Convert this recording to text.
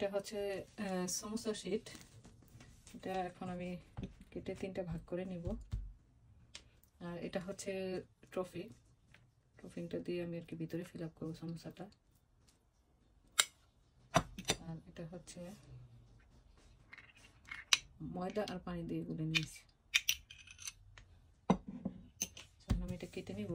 এটা হচ্ছে সমোসা শিট এটা এখন আমি কেটে তিনটা ভাগ করে নিব। আর এটা হচ্ছে ট্রফি ট্রফিংটা দিয়ে আমি আর কি ভিতরে ফিল আপ করব সমোসাটা আর এটা হচ্ছে ময়দা আর পানি দিয়ে গুলে নিয়েছি। আমি এটা কেটে নিব।